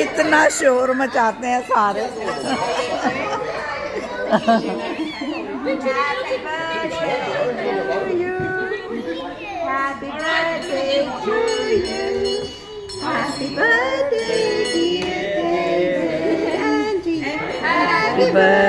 इतना शोर मचाते हैं सारे Happy birthday to you. Happy birthday, Happy birthday.